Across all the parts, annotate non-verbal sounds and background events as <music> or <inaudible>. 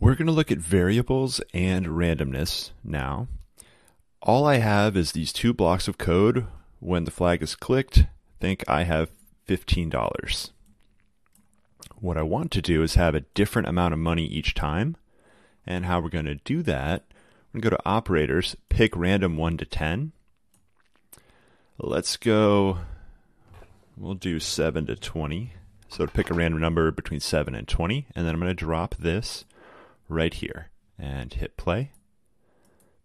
We're going to look at variables and randomness now. All I have is these two blocks of code. When the flag is clicked, think I have $15. What I want to do is have a different amount of money each time. And how we're going to do that, we're going to go to operators, pick random 1 to 10. Let's go, we'll do 7 to 20. So to pick a random number between 7 and 20, and then I'm going to drop this right here and hit play.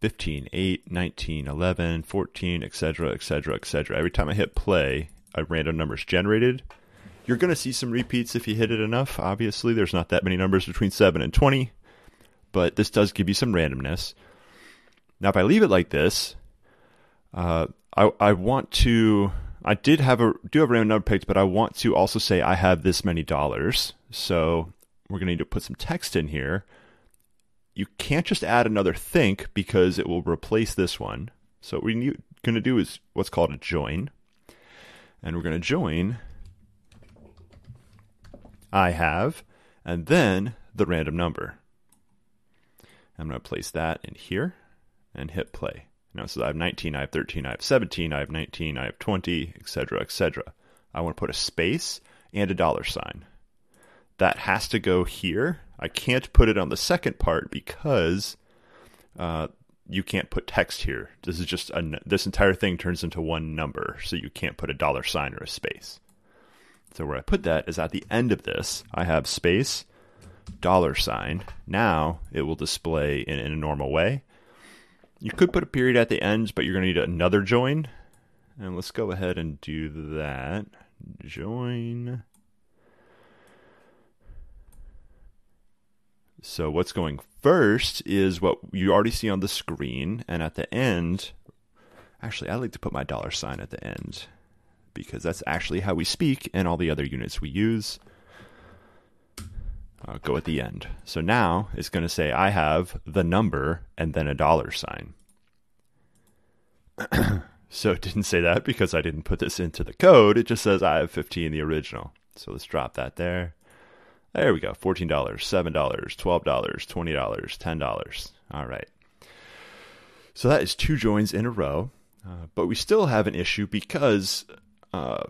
15, 8, 19, 11, 14, etc., etc., etc. Every time I hit play, a random number is generated. You're going to see some repeats if you hit it enough. Obviously, there's not that many numbers between 7 and 20, but this does give you some randomness. Now, if I leave it like this, uh, I, I want to. I did have a do have a random number picked, but I want to also say I have this many dollars. So we're going to need to put some text in here you can't just add another think because it will replace this one. So what we're going to do is what's called a join. And we're going to join I have, and then the random number. I'm going to place that in here and hit play. Now, so I have 19, I have 13, I have 17, I have 19, I have 20, etc., etc. I want to put a space and a dollar sign. That has to go here I can't put it on the second part because uh, you can't put text here. This is just a, this entire thing turns into one number, so you can't put a dollar sign or a space. So where I put that is at the end of this. I have space, dollar sign. Now it will display in, in a normal way. You could put a period at the end, but you're going to need another join. And let's go ahead and do that. Join So what's going first is what you already see on the screen, and at the end, actually, I like to put my dollar sign at the end because that's actually how we speak and all the other units we use. I'll go at the end. So now it's going to say I have the number and then a dollar sign. <clears throat> so it didn't say that because I didn't put this into the code. It just says I have 15 in the original. So let's drop that there. There we go. $14, $7, $12, $20, $10. All right. So that is two joins in a row. Uh, but we still have an issue because uh,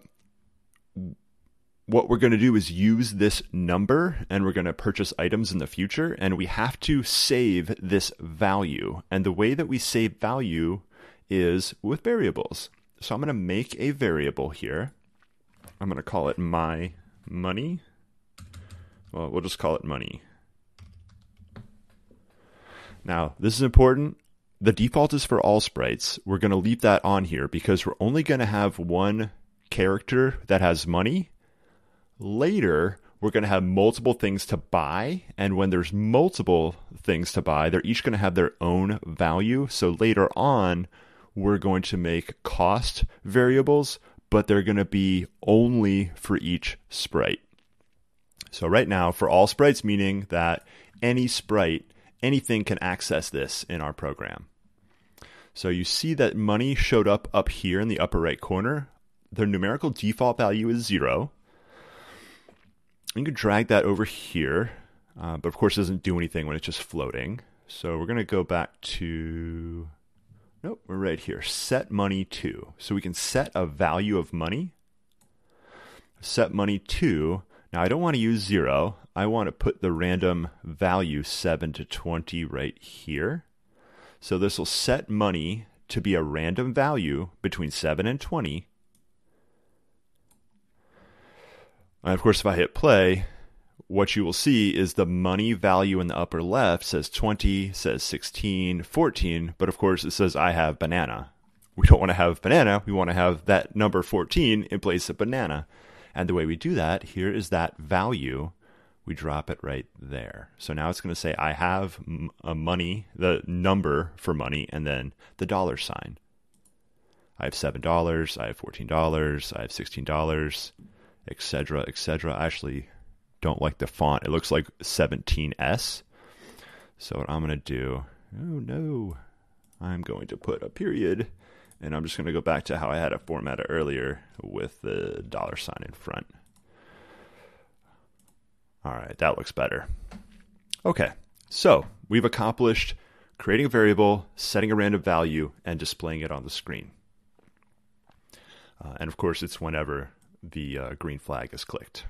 what we're going to do is use this number and we're going to purchase items in the future and we have to save this value. And the way that we save value is with variables. So I'm going to make a variable here. I'm going to call it my money well, we'll just call it money. Now, this is important. The default is for all sprites. We're going to leave that on here because we're only going to have one character that has money. Later, we're going to have multiple things to buy. And when there's multiple things to buy, they're each going to have their own value. So later on, we're going to make cost variables, but they're going to be only for each sprite. So right now, for all sprites, meaning that any sprite, anything can access this in our program. So you see that money showed up up here in the upper right corner. The numerical default value is zero. You can drag that over here, uh, but of course it doesn't do anything when it's just floating. So we're going to go back to, nope, we're right here, set money to. So we can set a value of money, set money to, now I don't want to use zero. I want to put the random value 7 to 20 right here. So this will set money to be a random value between 7 and 20. And of course, if I hit play, what you will see is the money value in the upper left says 20, says 16, 14, but of course it says I have banana. We don't want to have banana, we want to have that number 14 in place of banana. And the way we do that here is that value, we drop it right there. So now it's going to say I have a money, the number for money, and then the dollar sign. I have $7, I have $14, I have $16, etc., etc. I actually don't like the font. It looks like 17S. So what I'm going to do, oh no, I'm going to put a period and I'm just going to go back to how I had it formatted earlier with the dollar sign in front. All right, that looks better. Okay, So we've accomplished creating a variable, setting a random value, and displaying it on the screen. Uh, and of course, it's whenever the uh, green flag is clicked.